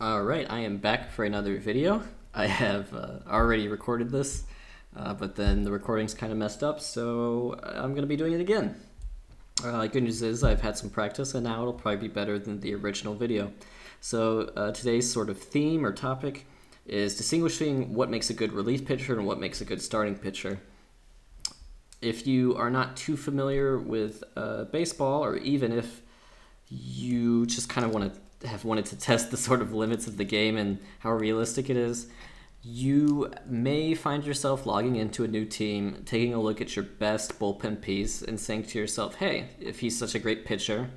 All right, I am back for another video. I have uh, already recorded this, uh, but then the recording's kind of messed up, so I'm going to be doing it again. Uh, good news is I've had some practice, and now it'll probably be better than the original video. So uh, today's sort of theme or topic is distinguishing what makes a good relief pitcher and what makes a good starting pitcher. If you are not too familiar with uh, baseball, or even if you just kind of want to have wanted to test the sort of limits of the game and how realistic it is, you may find yourself logging into a new team, taking a look at your best bullpen piece, and saying to yourself, hey, if he's such a great pitcher,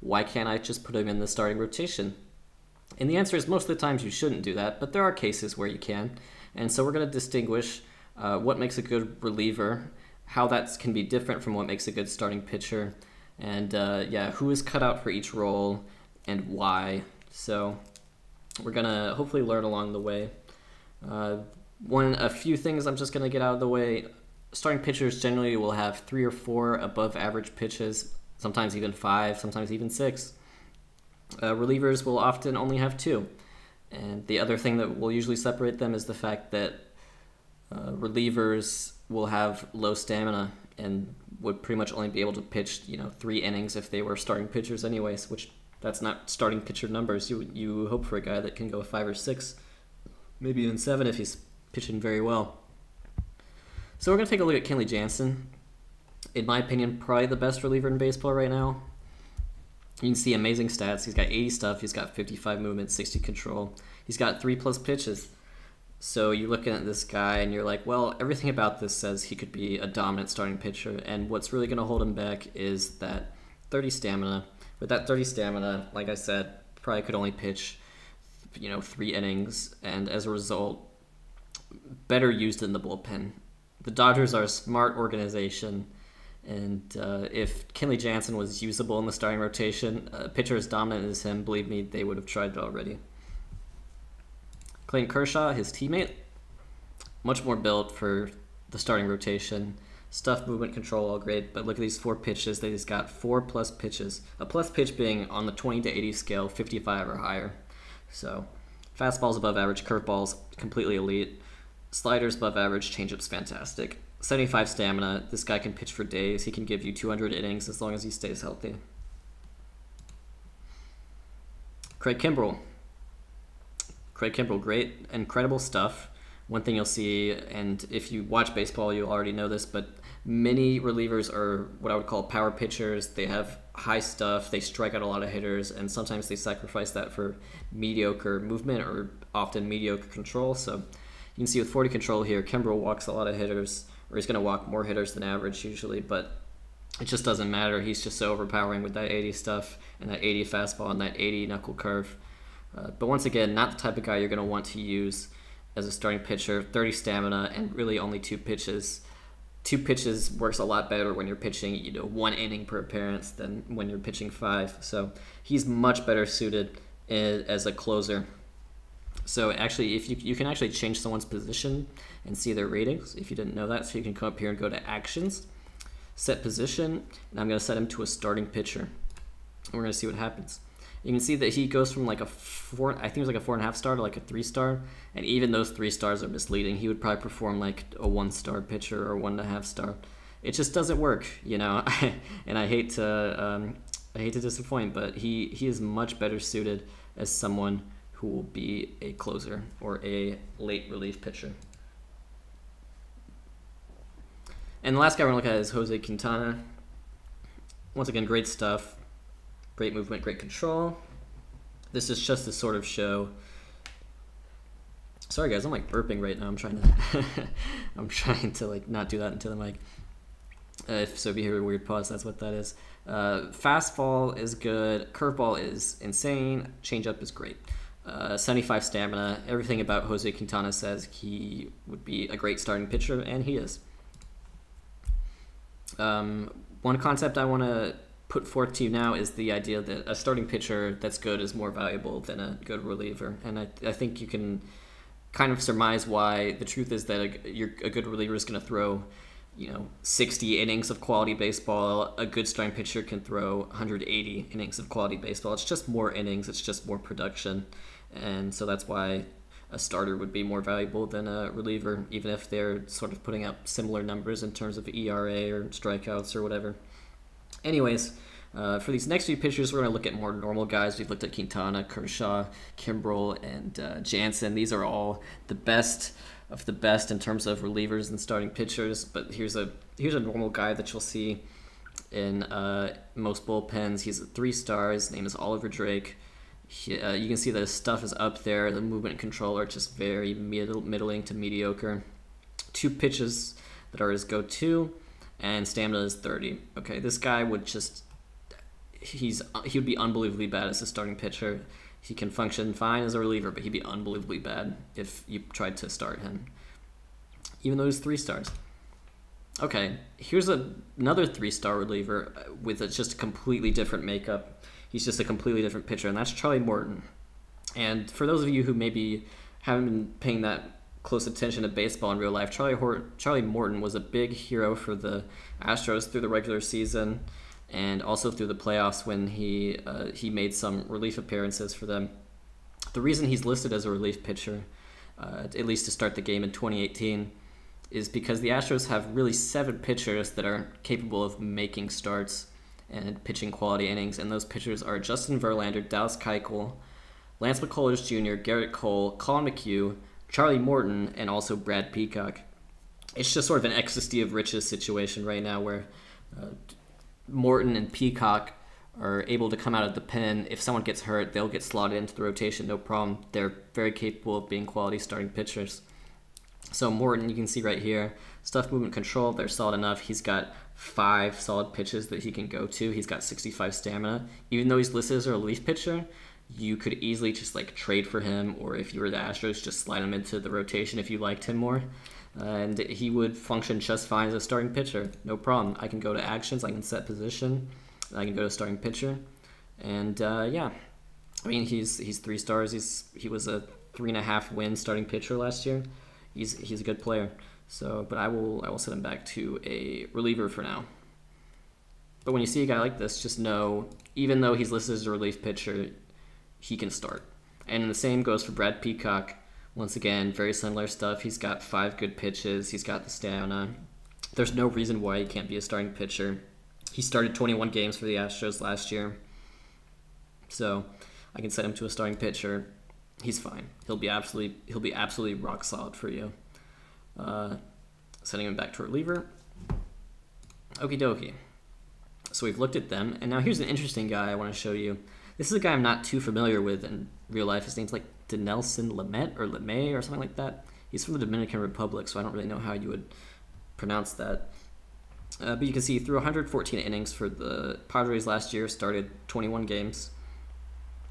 why can't I just put him in the starting rotation? And the answer is most of the times you shouldn't do that, but there are cases where you can. And so we're going to distinguish uh, what makes a good reliever, how that can be different from what makes a good starting pitcher, and uh, yeah, who is cut out for each role and why. So we're gonna hopefully learn along the way. Uh, one, a few things I'm just gonna get out of the way. Starting pitchers generally will have three or four above average pitches, sometimes even five, sometimes even six. Uh, relievers will often only have two. And the other thing that will usually separate them is the fact that uh, relievers will have low stamina and would pretty much only be able to pitch, you know, three innings if they were starting pitchers anyways, which that's not starting pitcher numbers. You you hope for a guy that can go five or six, maybe even seven if he's pitching very well. So we're gonna take a look at Kenley Jansen. In my opinion, probably the best reliever in baseball right now. You can see amazing stats. He's got 80 stuff. He's got 55 movement, 60 control. He's got three plus pitches. So you're looking at this guy and you're like, well, everything about this says he could be a dominant starting pitcher. And what's really going to hold him back is that 30 stamina, with that 30 stamina, like I said, probably could only pitch, you know, three innings, and as a result, better used in the bullpen. The Dodgers are a smart organization, and uh, if Kenley Jansen was usable in the starting rotation, a pitcher as dominant as him, believe me, they would have tried it already. Clayton Kershaw, his teammate, much more built for the starting rotation stuff, movement, control, all great. But look at these four pitches. They just got four plus pitches. A plus pitch being on the 20 to 80 scale, 55 or higher. So fastballs above average, curveballs completely elite, sliders above average, changeups fantastic. 75 stamina. This guy can pitch for days. He can give you 200 innings as long as he stays healthy. Craig Kimbrel. Craig Kimbrel, great, incredible stuff one thing you'll see, and if you watch baseball, you already know this, but many relievers are what I would call power pitchers. They have high stuff, they strike out a lot of hitters, and sometimes they sacrifice that for mediocre movement or often mediocre control. So you can see with 40 control here, Kimbrel walks a lot of hitters, or he's going to walk more hitters than average usually, but it just doesn't matter. He's just so overpowering with that 80 stuff and that 80 fastball and that 80 knuckle curve. Uh, but once again, not the type of guy you're going to want to use as a starting pitcher, 30 stamina, and really only two pitches. Two pitches works a lot better when you're pitching, you know, one inning per appearance than when you're pitching five. So he's much better suited as a closer. So actually, if you, you can actually change someone's position and see their ratings, if you didn't know that, so you can come up here and go to Actions, Set Position, and I'm going to set him to a starting pitcher. And we're going to see what happens you can see that he goes from like a four, I think it was like a four and a half star to like a three star, and even those three stars are misleading. He would probably perform like a one star pitcher or one and a half star. It just doesn't work, you know. and I hate to, um, I hate to disappoint, but he he is much better suited as someone who will be a closer or a late relief pitcher. And the last guy we're gonna look at is Jose Quintana. Once again, great stuff. Great movement, great control. This is just to sort of show. Sorry guys, I'm like burping right now. I'm trying to, I'm trying to like not do that into the mic. Uh, if so, if you hear a weird pause, that's what that is. Uh, fastball is good. Curveball is insane. Changeup is great. Uh, 75 stamina. Everything about Jose Quintana says he would be a great starting pitcher, and he is. Um, one concept I want to put forth to you now is the idea that a starting pitcher that's good is more valuable than a good reliever, and I, I think you can kind of surmise why. The truth is that a, a good reliever is going to throw you know 60 innings of quality baseball. A good starting pitcher can throw 180 innings of quality baseball. It's just more innings. It's just more production, and so that's why a starter would be more valuable than a reliever, even if they're sort of putting up similar numbers in terms of ERA or strikeouts or whatever. Anyways, uh, for these next few pitchers, we're going to look at more normal guys. We've looked at Quintana, Kershaw, Kimbrel, and uh, Jansen. These are all the best of the best in terms of relievers and starting pitchers. But here's a here's a normal guy that you'll see in uh, most bullpens. He's a three star. His name is Oliver Drake. He, uh, you can see that his stuff is up there. The movement control are just very middle, middling to mediocre. Two pitches that are his go-to, and stamina is 30. Okay, this guy would just he's he would be unbelievably bad as a starting pitcher. He can function fine as a reliever, but he'd be unbelievably bad if you tried to start him. Even though he's three stars. Okay, here's a, another three-star reliever uh, with a, just a completely different makeup. He's just a completely different pitcher, and that's Charlie Morton. And for those of you who maybe haven't been paying that close attention to baseball in real life, Charlie, Hort- Charlie Morton was a big hero for the Astros through the regular season and also through the playoffs when he uh, he made some relief appearances for them. The reason he's listed as a relief pitcher, uh, at least to start the game in 2018, is because the Astros have really seven pitchers that are capable of making starts and pitching quality innings, and those pitchers are Justin Verlander, Dallas Keuchel, Lance McCullers Jr., Gerrit Cole, Collin McHugh, Charlie Morton, and also Brad Peacock. It's just sort of an ecstasy of riches situation right now where uh, Morton and Peacock are able to come out of the pen. If someone gets hurt, they'll get slotted into the rotation, no problem. They're very capable of being quality starting pitchers. So Morton, you can see right here, stuff movement control, they're solid enough. He's got five solid pitches that he can go to. He's got 65 stamina. Even though he's listed as a relief pitcher, you could easily just like trade for him, or if you were the Astros, just slide him into the rotation if you liked him more. And he would function just fine as a starting pitcher. No problem. I can go to actions, I can set position, I can go to starting pitcher, and uh, yeah, I mean he's he's three stars. He's he was a three and a half win starting pitcher last year. He's he's a good player. So, but I will I will set him back to a reliever for now. But when you see a guy like this, just know even though he's listed as a relief pitcher, he can start. And the same goes for Brad Peacock. Once again, very similar stuff. He's got five good pitches. He's got the stamina. There's no reason why he can't be a starting pitcher. He started 21 games for the Astros last year. So I can set him to a starting pitcher. He's fine. He'll be absolutely he'll be absolutely rock solid for you. Uh, setting him back to reliever. Okie dokie. So we've looked at them, and now here's an interesting guy I want to show you. This is a guy I'm not too familiar with in real life. His name's like Dinelson Lamet or Lemay or something like that. He's from the Dominican Republic, so I don't really know how you would pronounce that. Uh, but you can see through 114 innings for the Padres last year, started 21 games.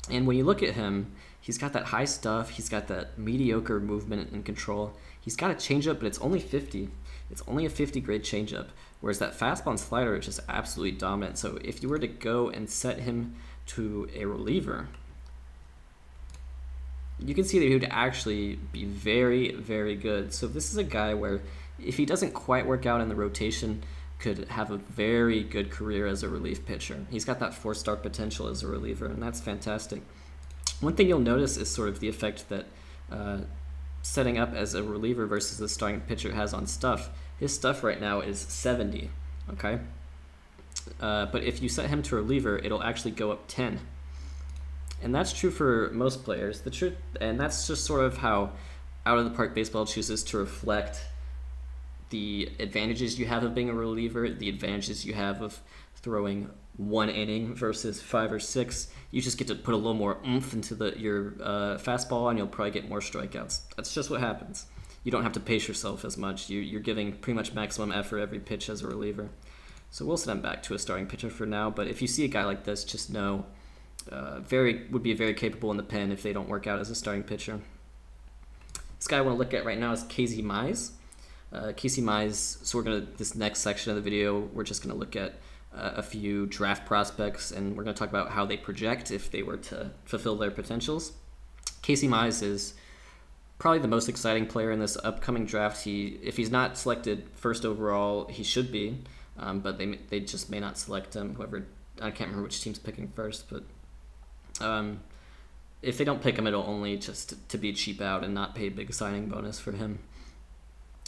And when you look at him, he's got that high stuff, he's got that mediocre movement and control. He's got a changeup, but it's only 50. It's only a 50 grade changeup, whereas that fastball and slider is just absolutely dominant. So if you were to go and set him to a reliever, you can see that he would actually be very, very good. So this is a guy where if he doesn't quite work out in the rotation, could have a very good career as a relief pitcher. He's got that four-star potential as a reliever, and that's fantastic. One thing you'll notice is sort of the effect that uh, setting up as a reliever versus a starting pitcher has on stuff. His stuff right now is 70, okay? Uh, but if you set him to reliever, it'll actually go up 10 and that's true for most players. The truth, and that's just sort of how out of the park baseball chooses to reflect the advantages you have of being a reliever, the advantages you have of throwing one inning versus five or six. You just get to put a little more oomph into the your uh, fastball, and you'll probably get more strikeouts. That's just what happens. You don't have to pace yourself as much. You, you're giving pretty much maximum effort every pitch as a reliever. So we'll send him back to a starting pitcher for now. But if you see a guy like this, just know uh, very would be very capable in the pen if they don't work out as a starting pitcher. This guy I want to look at right now is Casey Mize. Uh, Casey Mize. So we're gonna this next section of the video we're just gonna look at uh, a few draft prospects and we're gonna talk about how they project if they were to fulfill their potentials. Casey Mize is probably the most exciting player in this upcoming draft. He, if he's not selected first overall, he should be, um, but they they just may not select him. Whoever I can't remember which team's picking first, but um, if they don't pick him, it'll only just to be cheap out and not pay a big signing bonus for him.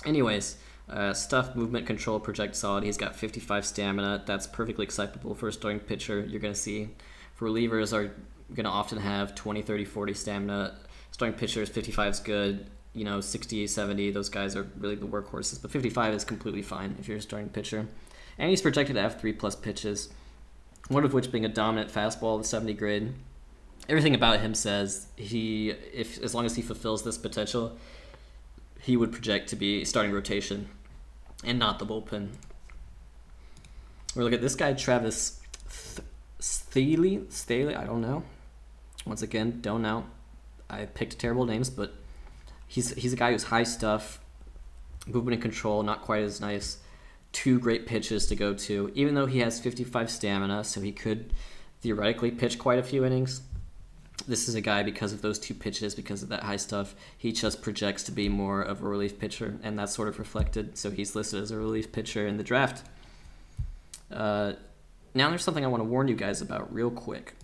Anyways, uh, stuff, movement, control, project solid. He's got 55 stamina. That's perfectly acceptable for a starting pitcher. You're going to see relievers are going to often have 20, 30, 40 stamina. Starting pitchers, 55 is good. You know, 60, 70, those guys are really the workhorses. But 55 is completely fine if you're a starting pitcher. And he's projected to have three plus pitches, one of which being a dominant fastball, the 70 grade. Everything about him says he, if as long as he fulfills this potential, he would project to be starting rotation and not the bullpen. Or look at this guy, Travis Staley. Staley, I don't know. Once again, don't know. I picked terrible names, but he's he's a guy who's high stuff, movement and control, not quite as nice. Two great pitches to go to, even though he has 55 stamina, so he could theoretically pitch quite a few innings this is a guy because of those two pitches, because of that high stuff, he just projects to be more of a relief pitcher, and that's sort of reflected. So he's listed as a relief pitcher in the draft. Uh, now there's something I want to warn you guys about real quick.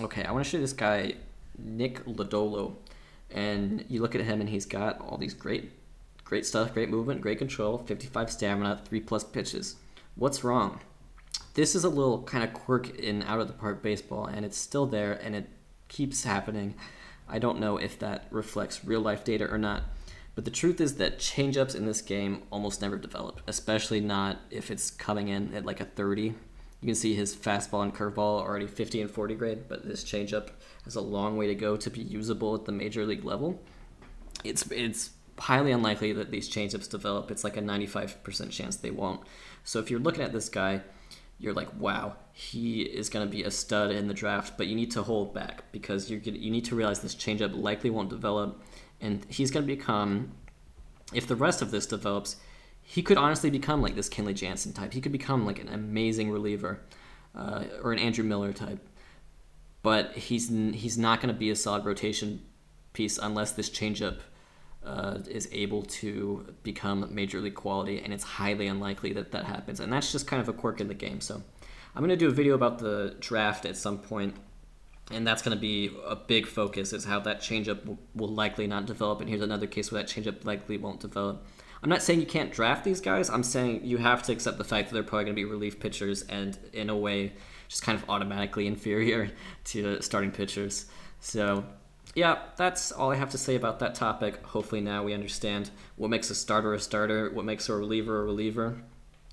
Okay, I want to show you this guy, Nick Lodolo, and you look at him and he's got all these great, great stuff, great movement, great control, 55 stamina, three plus pitches. What's wrong? this is a little kind of quirk in out of the park baseball, and it's still there, and it keeps happening. I don't know if that reflects real life data or not. But the truth is that changeups in this game almost never develop, especially not if it's coming in at like a 30. You can see his fastball and curveball are already 50 and 40 grade, but this changeup has a long way to go to be usable at the major league level. It's it's highly unlikely that these changeups develop. It's like a 95% chance they won't. So if you're looking at this guy you're like, wow, he is going to be a stud in the draft, but you need to hold back because you you need to realize this changeup likely won't develop, and he's going to become, if the rest of this develops, he could honestly become like this Kenley Jansen type. He could become like an amazing reliever, uh, or an Andrew Miller type, but he's he's not going to be a solid rotation piece unless this changeup uh, is able to become major league quality, and it's highly unlikely that that happens. And that's just kind of a quirk in the game. So I'm going to do a video about the draft at some point, and that's going to be a big focus is how that changeup will, will likely not develop. And here's another case where that changeup likely won't develop. I'm not saying you can't draft these guys. I'm saying you have to accept the fact that they're probably going to be relief pitchers and, in a way, just kind of automatically inferior to starting pitchers. So yeah, that's all I have to say about that topic. Hopefully, now we understand what makes a starter a starter, what makes a reliever a reliever.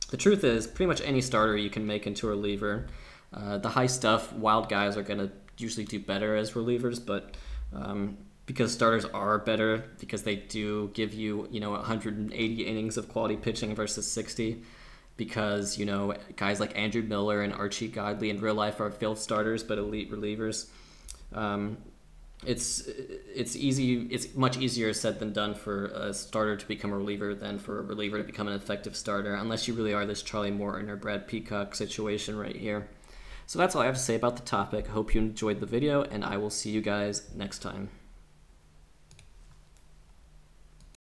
The truth is, pretty much any starter you can make into a reliever. Uh, the high stuff, wild guys are going to usually do better as relievers, but um, because starters are better, because they do give you, you know, 180 innings of quality pitching versus 60, because, you know, guys like Andrew Miller and Archie Godley in real life are field starters but elite relievers. Um, it's it's easy. It's much easier said than done for a starter to become a reliever than for a reliever to become an effective starter, unless you really are this Charlie Morton or Brad Peacock situation right here. So that's all I have to say about the topic. Hope you enjoyed the video, and I will see you guys next time.